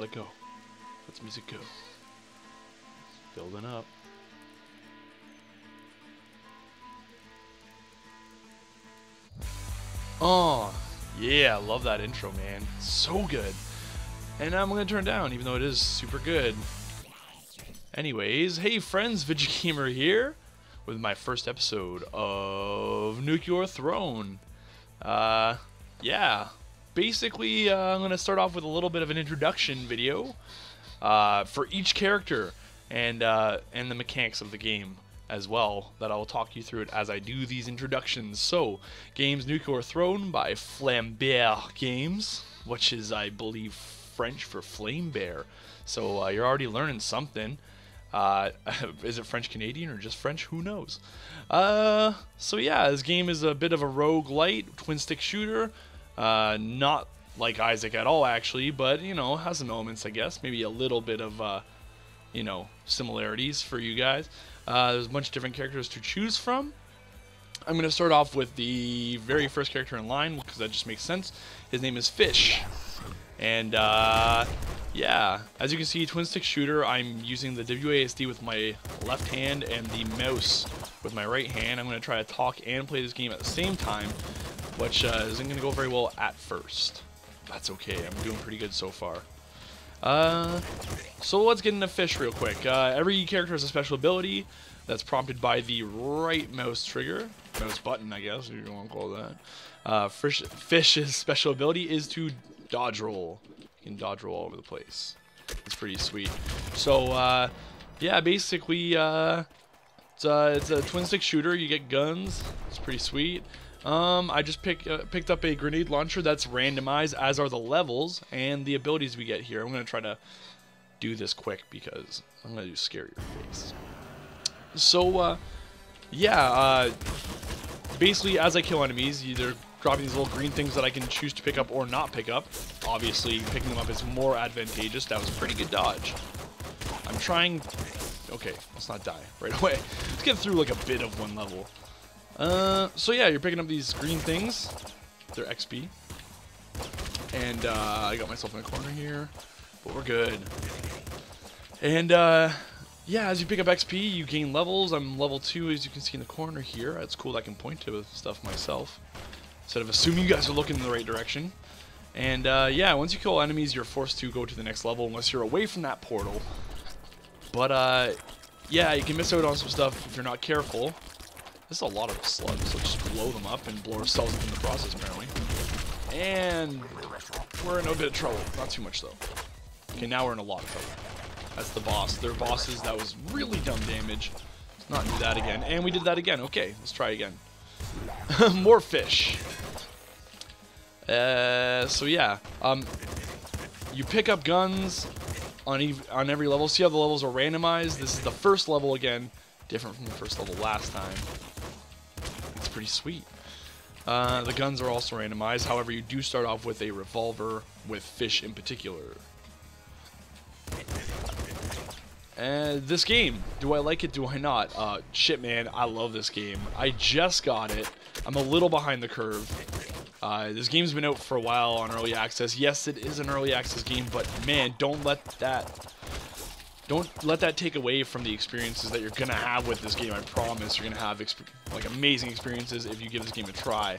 let it go. Let's music go. Building up. Oh, yeah, I love that intro, man. So good. And I'm gonna turn down, even though it is super good. Anyways, hey friends, Vidjagamer here with my first episode of Nuclear Throne. Uh, yeah, basically, uh, I'm gonna start off with a little bit of an introduction video uh, for each character and uh, and the mechanics of the game as well that I will talk you through it as I do these introductions. So, games Nuclear Throne by Vlambeer Games, which is I believe French for flame bear. So uh, you're already learning something. Uh, is it French Canadian or just French? Who knows? Uh, so yeah, this game is a bit of a roguelite twin stick shooter. Uh, not like Isaac at all, actually, but you know has some elements, I guess. Maybe a little bit of uh, you know similarities for you guys. Uh, there's a bunch of different characters to choose from. I'm going to start off with the very first character in line because that just makes sense. His name is Fish. And uh, yeah, as you can see, twin stick shooter, I'm using the WASD with my left hand and the mouse with my right hand. I'm going to try to talk and play this game at the same time, which uh, isn't going to go very well at first. That's okay, I'm doing pretty good so far. Uh, so let's get into Fish real quick. Uh, every character has a special ability that's prompted by the right mouse trigger, mouse button, I guess, if you want to call that. Uh, Fish, Fish's special ability is to dodge roll. You can dodge roll all over the place. It's pretty sweet. So, uh, yeah, basically, uh, it's, uh, it's a twin stick shooter. You get guns. It's pretty sweet. Um, I just pick, uh, picked up a grenade launcher that's randomized, as are the levels and the abilities we get here. I'm going to try to do this quick because I'm going to do scare your face. So, uh, yeah, uh, basically as I kill enemies, they're dropping these little green things that I can choose to pick up or not pick up. Obviously, picking them up is more advantageous. That was a pretty good dodge. I'm trying... Okay, let's not die right away. Let's get through like a bit of one level. Uh, so yeah, you're picking up these green things. They're XP. And uh, I got myself in a corner here, but we're good. And uh, yeah, as you pick up XP, you gain levels. I'm level 2, as you can see in the corner here. It's cool that I can point to stuff myself. Instead of assuming you guys are looking in the right direction. And uh, yeah, once you kill enemies, you're forced to go to the next level unless you're away from that portal. But uh, yeah, you can miss out on some stuff if you're not careful. This is a lot of slugs, so just blow them up and blow ourselves up in the process, apparently. And we're in a bit of trouble. Not too much, though. Okay, now we're in a lot of trouble. That's the boss. They're bosses. That was really dumb damage. Let's not do that again. And we did that again. Okay, let's try again. More fish. Uh, so yeah, um, you pick up guns on ev on every level. See how the levels are randomized? This is the first level again, different from the first level last time. Pretty sweet. Uh, the guns are also randomized. However, you do start off with a revolver with fish in particular. And this game, do I like it? Do I not? Uh, shit, man, I love this game. I just got it. I'm a little behind the curve. Uh, this game's been out for a while on early access. Yes, it is an early access game, but man, don't let that don't let that take away from the experiences that you're gonna have with this game. I promise you're gonna have like amazing experiences if you give this game a try.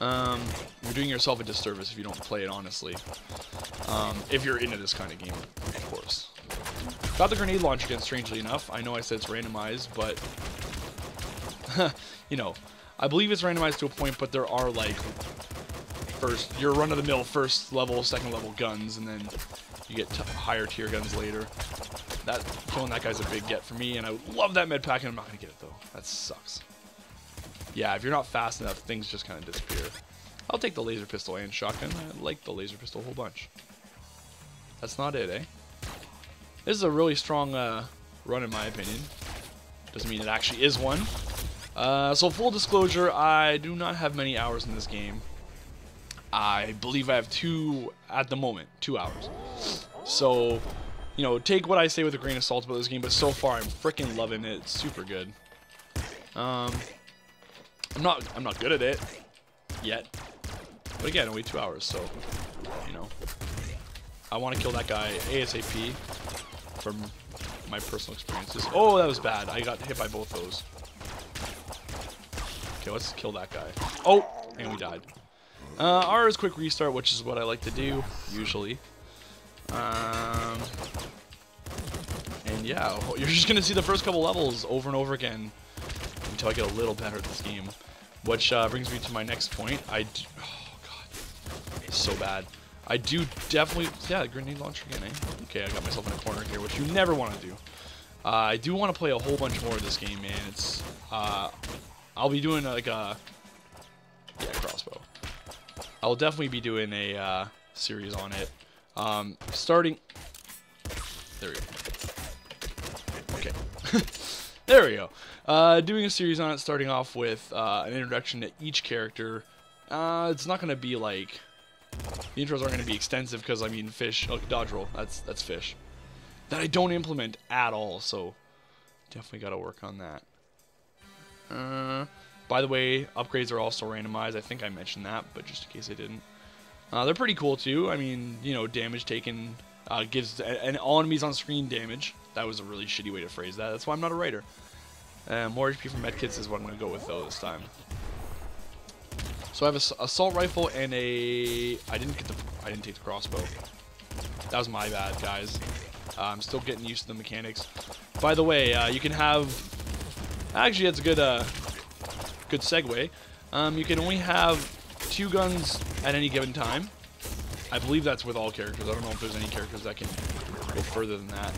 Um, you're doing yourself a disservice if you don't play it honestly. Um, if you're into this kind of game, of course. Got the grenade launcher again, strangely enough. I know I said it's randomized, but... you know, I believe it's randomized to a point, but there are, like, first, your run-of-the-mill first level, second level guns, and then you get higher tier guns later. That Killing that guy's a big get for me, and I love that med pack, and I'm not going to get it, though. That sucks. Yeah, if you're not fast enough, things just kind of disappear. I'll take the laser pistol and shotgun. I like the laser pistol a whole bunch. That's not it, eh? This is a really strong uh, run in my opinion. Doesn't mean it actually is one. Uh, so full disclosure, I do not have many hours in this game. I believe I have two, at the moment, two hours. So, you know, take what I say with a grain of salt about this game, but so far I'm freaking loving it. It's super good. Um, I'm not, I'm not good at it yet. But again, only two hours, so, you know. I want to kill that guy ASAP from my personal experiences. Oh, that was bad. I got hit by both those. Okay, let's kill that guy. Oh, and we died. Uh, R is quick restart, which is what I like to do, usually. Um, and yeah, you're just going to see the first couple levels over and over again until I get a little better at this game. Which uh, brings me to my next point. I do, oh god, it's so bad. I do definitely, yeah, grenade launcher again, eh? Okay, I got myself in a corner here, which you never want to do. Uh, I do want to play a whole bunch more of this game, man. It's, uh, I'll be doing like a, yeah, crossbow. I'll definitely be doing a uh, series on it. Um, starting, there we go. Okay. there we go. Uh, doing a series on it, starting off with uh, an introduction to each character. Uh, it's not going to be like the intros aren't going to be extensive because I mean fish. Oh, dodge roll. That's that's fish. That I don't implement at all. So definitely got to work on that. Uh, by the way, upgrades are also randomized. I think I mentioned that, but just in case I didn't. Uh, they're pretty cool too. I mean, you know, damage taken uh, gives and all enemies on screen damage. That was a really shitty way to phrase that. That's why I'm not a writer. Uh, more HP from medkits is what I'm to go with though this time. So I have a assault rifle and a. I didn't get the. I didn't take the crossbow. That was my bad, guys. Uh, I'm still getting used to the mechanics. By the way, uh, you can have. Actually, that's a good. Uh, good segue. Um, you can only have two guns at any given time. I believe that's with all characters. I don't know if there's any characters that can go further than that.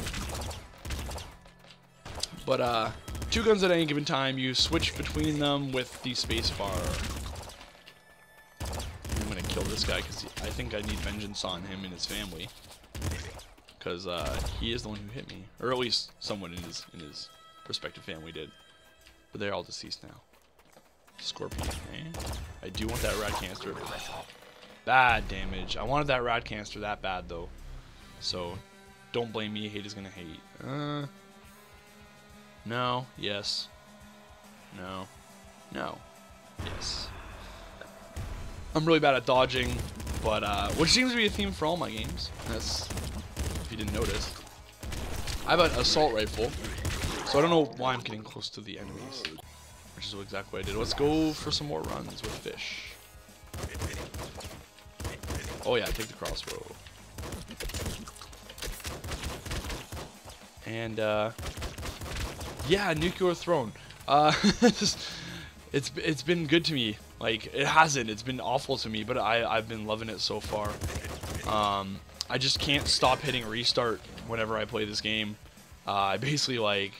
But uh, two guns at any given time. You switch between them with the spacebar. I'm gonna kill this guy because I think I need vengeance on him and his family. Because uh, he is the one who hit me, or at least someone in his in his respective family did. But they're all deceased now. Scorpion. Eh? I do want that rad canister. Bad damage. I wanted that rad canister that bad though. So don't blame me. Hate is gonna hate. Uh, no. Yes. No. No. Yes. I'm really bad at dodging, but uh, which seems to be a theme for all my games. That's if you didn't notice. I have an assault rifle, so I don't know why I'm getting close to the enemies, which is exactly what I did. Let's go for some more runs with fish. Oh yeah, take the crossbow. And uh, yeah, nuclear throne. Uh, it's it's been good to me. Like it hasn't. It's been awful to me, but I I've been loving it so far. Um, I just can't stop hitting restart whenever I play this game. Uh, I basically like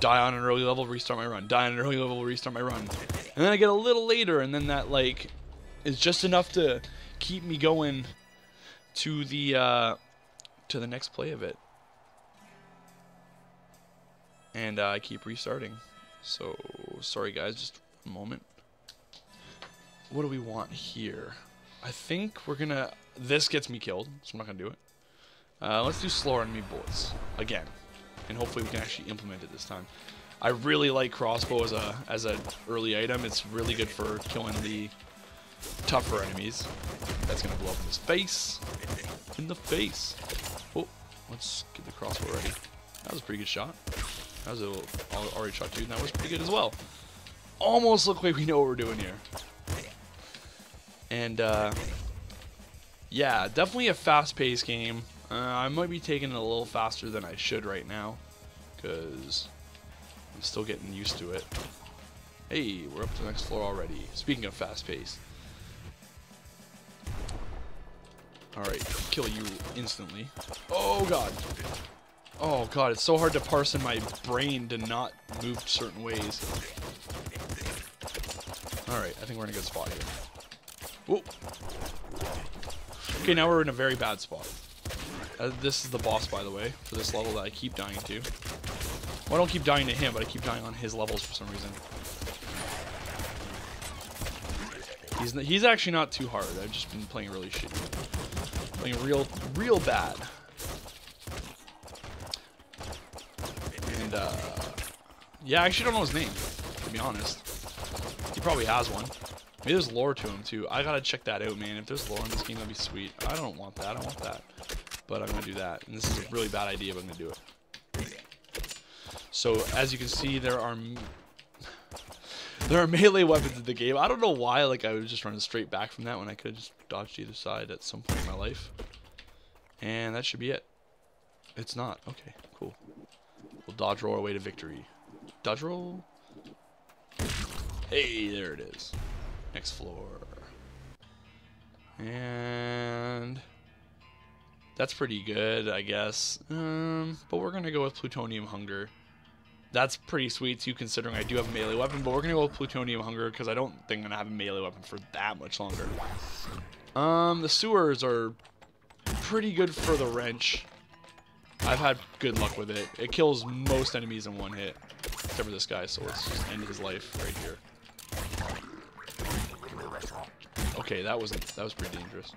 die on an early level, restart my run. Die on an early level, restart my run. And then I get a little later, and then that like is just enough to keep me going to the uh, to the next play of it. And uh, I keep restarting. So sorry guys, just a moment. What do we want here? I think we're gonna. This gets me killed, so I'm not gonna do it. Uh, let's do slower enemy bullets again, and hopefully we can actually implement it this time. I really like crossbow as a as an early item. It's really good for killing the tougher enemies. That's gonna blow up in his face. In the face. Oh, let's get the crossbow ready. That was a pretty good shot. That was a already shot too, and that was pretty good as well. Almost look like we know what we're doing here. And uh, yeah, definitely a fast-paced game. Uh, I might be taking it a little faster than I should right now, because I'm still getting used to it. Hey, we're up to the next floor already. Speaking of fast pace. Alright, kill you instantly. Oh god. Oh god, it's so hard to parse in my brain to not move certain ways. Alright, I think we're in a good spot here. Whoa. Okay, now we're in a very bad spot. Uh, this is the boss, by the way, for this level that I keep dying to. Well, I don't keep dying to him, but I keep dying on his levels for some reason. He's, he's actually not too hard. I've just been playing really shitty. Playing real, real bad. And, uh... Yeah, I actually don't know his name, to be honest. He probably has one. Maybe there's lore to him too. I gotta check that out, man. If there's lore in this game, that'd be sweet. I don't want that. I don't want that. But I'm gonna do that. And this is a really bad idea, but I'm gonna do it. So as you can see, there are there are melee weapons in the game. I don't know why. Like I was just running straight back from that when I could have just dodged either side at some point in my life. And that should be it. It's not. Okay, cool. We'll dodge roll our way to victory. Dodge roll. Hey, there it is. Next floor. And that's pretty good, I guess. Um, but we're gonna go with plutonium hunger. That's pretty sweet too, considering I do have a melee weapon. But we're gonna go with plutonium hunger because I don't think I'm gonna have a melee weapon for that much longer. Um, the sewers are pretty good for the wrench. I've had good luck with it. It kills most enemies in one hit, except for this guy. So let's just end his life right here. Okay, that wasn't that was pretty dangerous.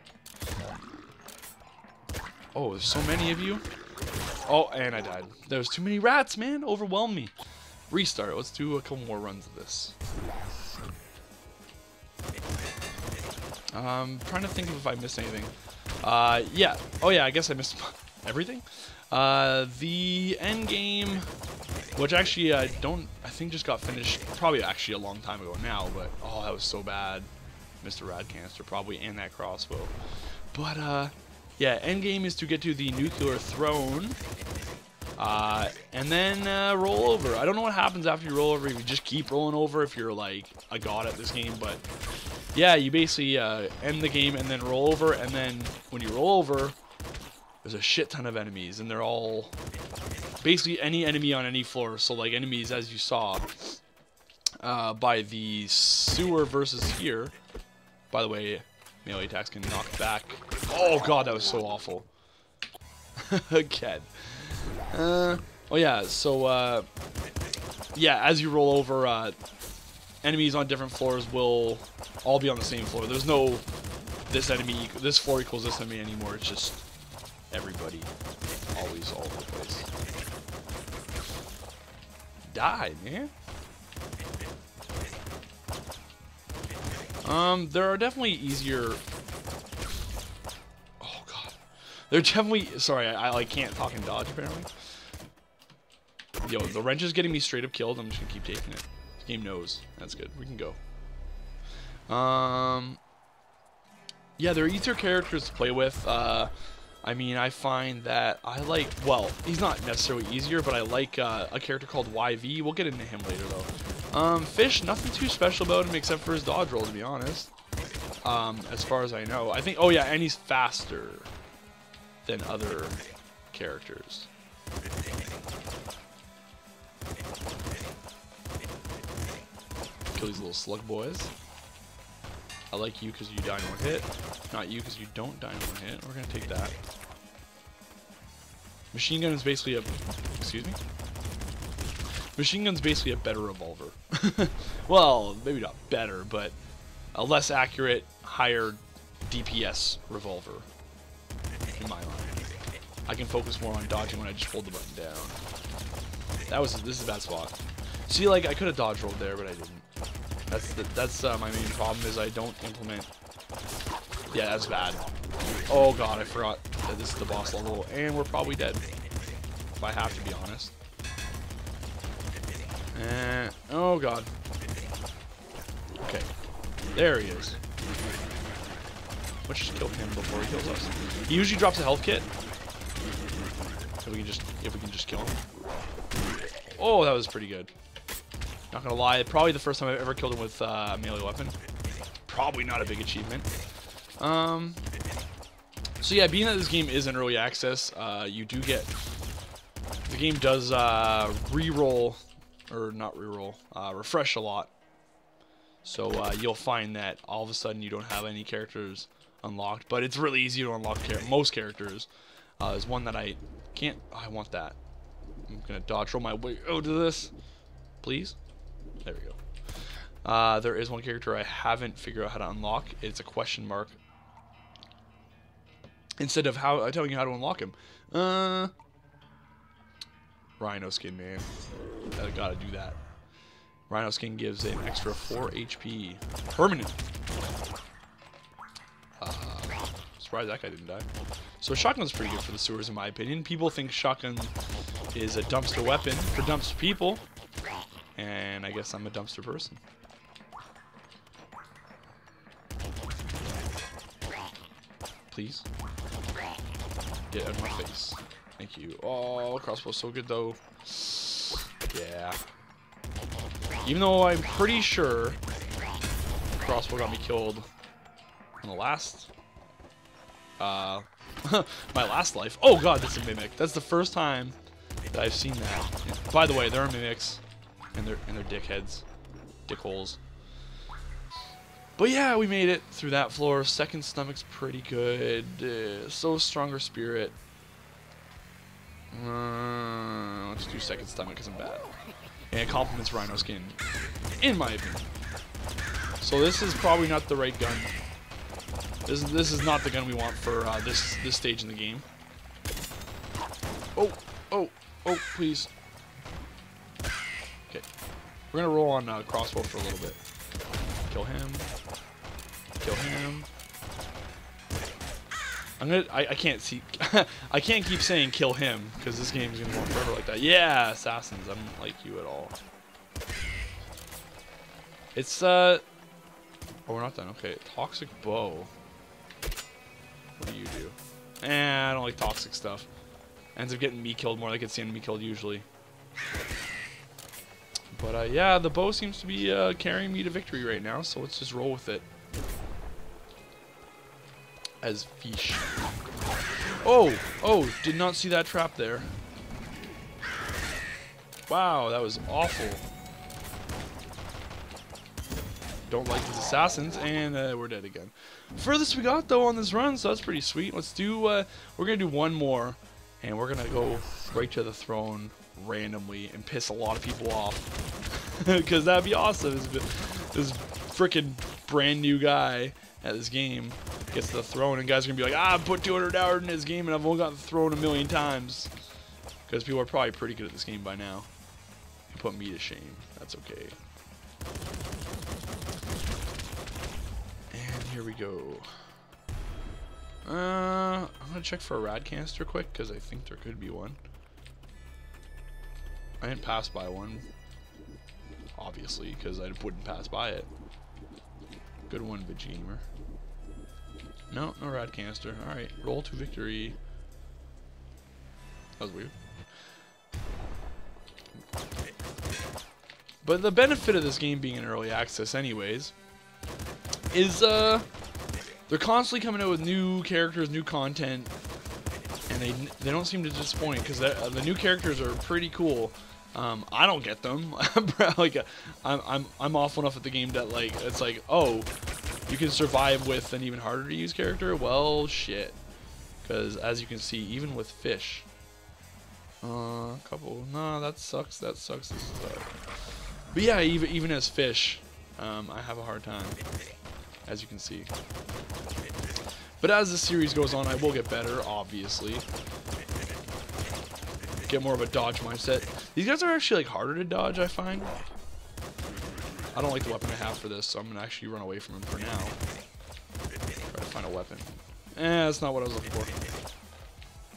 Oh, there's so many of you. Oh, and I died. There's too many rats, man. Overwhelm me. Restart. Let's do a couple more runs of this. Um, trying to think of if I missed anything. Uh, yeah. Oh yeah, I guess I missed everything. Uh, the end game, which actually I don't, I think just got finished probably actually a long time ago now, but oh, that was so bad. Mr. Rad Canister probably and that crossbow. But uh, yeah, end game is to get to the nuclear throne. Uh, and then uh, roll over. I don't know what happens after you roll over. You just keep rolling over, if you're like a god at this game, but yeah, you basically uh, end the game and then roll over, and then when you roll over, there's a shit ton of enemies, and they're all basically any enemy on any floor. So like enemies, as you saw uh, by the sewer versus here. By the way, melee attacks can knock back. Oh god, that was so awful. Again. Uh, oh yeah, so uh, yeah, as you roll over, uh, enemies on different floors will all be on the same floor. There's no this enemy, this floor equals this enemy anymore. It's just everybody, always all over the place. Die, man. Um, there are definitely easier. Oh god, they're definitely. Sorry, I, I like can't talk and dodge apparently. Yo, the wrench is getting me straight up killed. I'm just gonna keep taking it. This game knows. That's good. We can go. Um, yeah, there are easier characters to play with. Uh, I mean, I find that I like, well, he's not necessarily easier, but I like uh, a character called YV. We'll get into him later, though. Um, Fish, nothing too special about him except for his dodge roll, to be honest. Um, as far as I know. I think, oh yeah, and he's faster than other characters. Kill these little slug boys. I like you because you die in one hit. Not you because you don't die in one hit. We're going to take that. Machine gun is basically a... Excuse me? Machine gun's basically a better revolver. well, maybe not better, but a less accurate, higher DPS revolver. In my mind. I can focus more on dodging when I just hold the button down. That was... This is a bad spot. See, like, I could have dodge rolled there, but I didn't. That's the, that's uh, my main problem is I don't implement. Yeah, that's bad. Oh god, I forgot that this is the boss level, and we're probably dead. If I have to be honest. And oh god. Okay, there he is. Let's just kill him before he kills us. He usually drops a health kit, so we can just if we can just kill him. Oh, that was pretty good. Not gonna lie, probably the first time I've ever killed him with uh, a melee weapon. Probably not a big achievement. Um, so yeah, being that this game is in early access, uh, you do get the game does uh, re-roll or not re-roll, uh, refresh a lot. So uh, you'll find that all of a sudden you don't have any characters unlocked, but it's really easy to unlock char most characters. Uh, there's one that I can't. Oh, I want that. I'm gonna dodge roll my way out of this, please. There we go. Uh, there is one character I haven't figured out how to unlock. It's a question mark. Instead of how telling you how to unlock him. Uh, Rhino skin, man. I gotta do that. Rhino skin gives an extra 4 HP. Permanent. Uh, surprised that guy didn't die. So shotgun's pretty good for the sewers in my opinion. People think shotgun is a dumpster weapon for dumpster people. And I guess I'm a dumpster person. Please. Get out of my face. Thank you. Oh, crossbow's so good though. Yeah. Even though I'm pretty sure crossbow got me killed in the last uh my last life. Oh god, that's a mimic. That's the first time that I've seen that. By the way, there are mimics and they're and they're dickheads. Dickholes. But yeah, we made it through that floor. Second stomach's pretty good. Uh, so stronger spirit. Uh, let's do second stomach because I'm bad. And it complements Rhino skin, in my opinion. So this is probably not the right gun. This is this is not the gun we want for uh, this this stage in the game. Oh, oh, oh, please. Okay, we're gonna roll on uh, crossbow for a little bit. Kill him. Kill him. I'm gonna. I, I can't see. I can't keep saying kill him because this game's gonna go on forever like that. Yeah, assassins. I don't like you at all. It's uh. Oh, we're not done. Okay, toxic bow. What do you do? Eh, I don't like toxic stuff. Ends up getting me killed more than I get seeing me killed usually. But uh, yeah, the bow seems to be uh, carrying me to victory right now, so let's just roll with it. As fish. Oh, oh, did not see that trap there. Wow, that was awful. Don't like these assassins, and uh, we're dead again. Furthest we got, though, on this run, so that's pretty sweet. Let's do, uh, we're going to do one more, and we're going to go right to the throne randomly and piss a lot of people off. Because that'd be awesome. This, this freaking brand new guy at this game gets the throne, and guys are going to be like, ah, I put 200 hours in this game, and I've only gotten thrown a million times. Because people are probably pretty good at this game by now. You put me to shame. That's okay. And here we go. Uh, I'm going to check for a rad canister quick, because I think there could be one. I didn't pass by one, obviously, because I wouldn't pass by it. Good one, Gamer. No, no rad canister. Alright, roll to victory. That was weird. But the benefit of this game being in early access anyways, is uh, they're constantly coming out with new characters, new content, and they they don't seem to disappoint because uh, the new characters are pretty cool. Um, I don't get them. like, I'm, I'm, I'm awful enough at the game that like it's like, oh, you can survive with an even harder to use character. Well, shit. Because as you can see, even with fish, uh, a couple. No, that sucks. That sucks. This is, but yeah, even even as fish, um, I have a hard time, as you can see. But as the series goes on, I will get better, obviously get more of a dodge mindset. These guys are actually like harder to dodge, I find. I don't like the weapon I have for this, so I'm gonna actually run away from him for now. Try to find a weapon. Eh, that's not what I was looking for.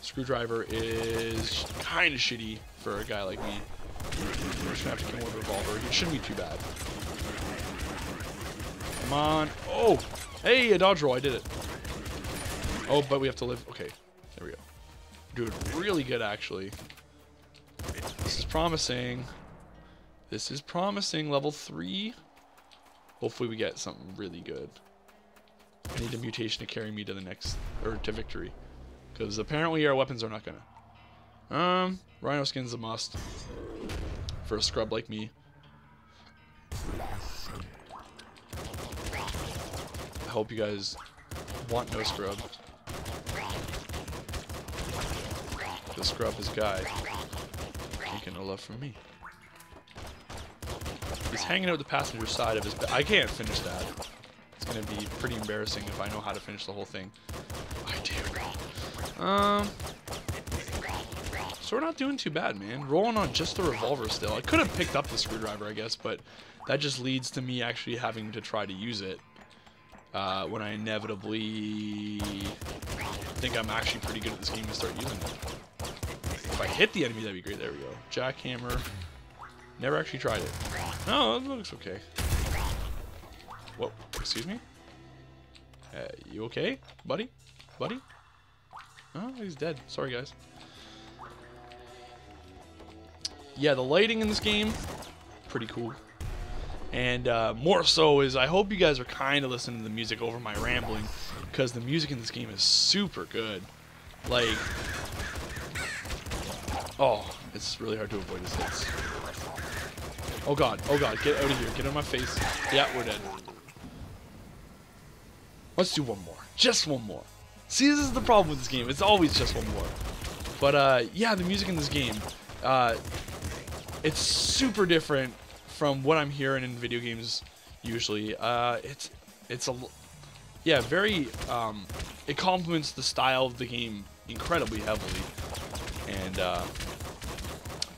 Screwdriver is kind of shitty for a guy like me. I'm just gonna have to kill him with a revolver. It shouldn't be too bad. Come on. Oh! Hey, a dodge roll. I did it. Oh, but we have to live. Okay. There we go. Doing really good, actually. This is promising. This is promising. Level 3. Hopefully we get something really good. I need a mutation to carry me to the next, or to victory. Because apparently our weapons are not gonna. Um, Rhino skin's a must. For a scrub like me. I hope you guys want no scrub. The scrub is guy. Taking no love from me. He's hanging out the passenger side of his. I can't finish that. It's gonna be pretty embarrassing if I know how to finish the whole thing. I do. Um. So we're not doing too bad, man. Rolling on just the revolver still. I could have picked up the screwdriver, I guess, but that just leads to me actually having to try to use it. Uh, when I inevitably think I'm actually pretty good at this game and start using it. If I hit the enemy, that'd be great. There we go. Jackhammer. Never actually tried it. No, it looks okay. Whoa, excuse me? Uh, you okay, buddy? Buddy? Oh, he's dead. Sorry, guys. Yeah, the lighting in this game, pretty cool. And uh, more so is I hope you guys are kind of listening to the music over my rambling, because the music in this game is super good. Like, oh, it's really hard to avoid his hits. Oh god, oh god, get out of here, get out of my face. Yeah, we're dead. Let's do one more. Just one more. See, this is the problem with this game. It's always just one more. But, uh, yeah, the music in this game, uh, it's super different from what I'm hearing in video games usually. Uh, it's, it's a, yeah, very, um, it complements the style of the game incredibly heavily. And, uh,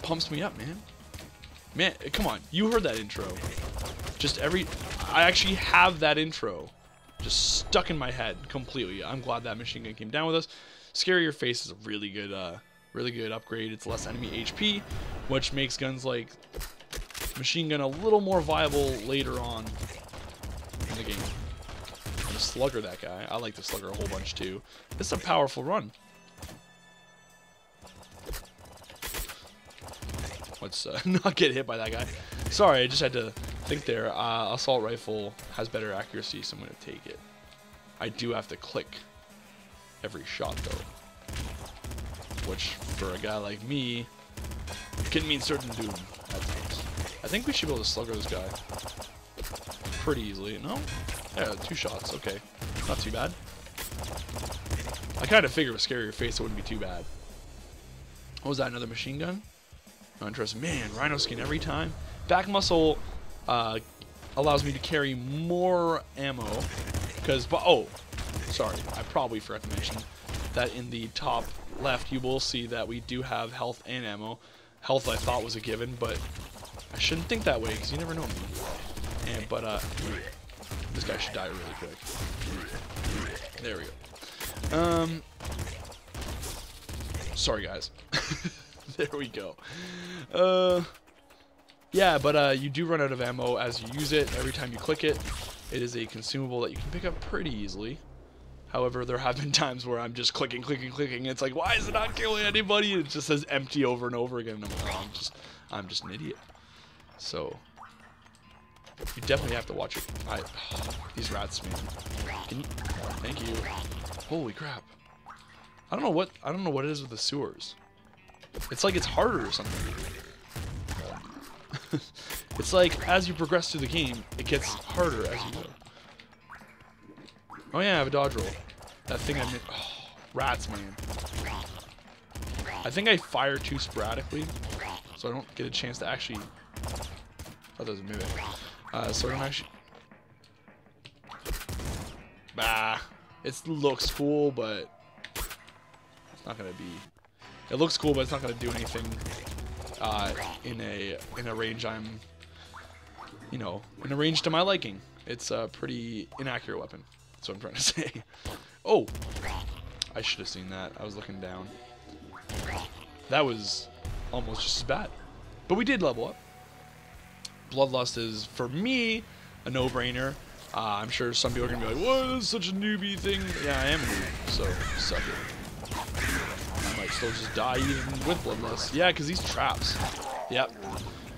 pumps me up, man. Man, come on, you heard that intro. Just every, I actually have that intro just stuck in my head completely. I'm glad that machine gun came down with us. Scarier Face is a really good, uh, really good upgrade. It's less enemy HP, which makes guns like machine gun a little more viable later on in the game. the slugger, that guy. I like the slugger a whole bunch too. It's a powerful run. Let's uh, not get hit by that guy. Sorry, I just had to think there. Uh, assault rifle has better accuracy, so I'm going to take it. I do have to click every shot, though. Which, for a guy like me, can mean certain doom. I think we should be able to slugger this guy pretty easily. No? Yeah, two shots. Okay. Not too bad. I kind of figured with Scarier Face it wouldn't be too bad. What was that, another machine gun? Interesting. Man, Rhino skin every time. Back muscle uh, allows me to carry more ammo. Because, oh, sorry, I probably forgot to mention that in the top left you will see that we do have health and ammo. Health I thought was a given, but I shouldn't think that way because you never know me. And, but, uh, this guy should die really quick. There we go. Um, sorry guys. there we go. Uh, yeah, but uh, you do run out of ammo as you use it. Every time you click it, it is a consumable that you can pick up pretty easily. However, there have been times where I'm just clicking, clicking, clicking. It's like, why is it not killing anybody? It just says empty over and over again. I'm, I'm just, I'm just an idiot. So, you definitely have to watch it. I, these rats, man. You, thank you. Holy crap! I don't know what, I don't know what it is with the sewers. It's like it's harder or something. it's like, as you progress through the game, it gets harder as you go. Oh yeah, I have a dodge roll. That thing I made. Oh, rats, man. I think I fire too sporadically, so I don't get a chance to actually... Oh, That doesn't move it. Uh, so I don't actually... Bah. It looks cool, but... It's not gonna be... It looks cool, but it's not gonna do anything uh, in a in a range I'm, you know, in a range to my liking. It's a pretty inaccurate weapon. That's what I'm trying to say. oh, I should have seen that. I was looking down. That was almost just as bad. But we did level up. Bloodlust is, for me, a no-brainer. Uh, I'm sure some people are going to be like, what such a newbie thing? Yeah, I am a newbie, so suck it still just die even with Bloodlust. Yeah, because these traps. Yep.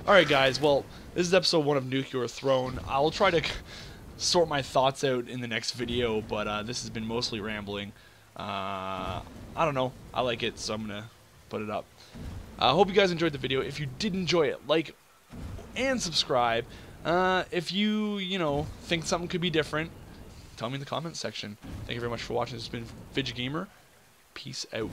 Alright, guys. Well, this is episode one of Nuclear Throne. I'll try to sort my thoughts out in the next video, but uh, this has been mostly rambling. Uh, I don't know. I like it, so I'm going to put it up. I uh, hope you guys enjoyed the video. If you did enjoy it, like and subscribe. Uh, if you, you know, think something could be different, tell me in the comments section. Thank you very much for watching. This has been Vidjagamer. Peace out.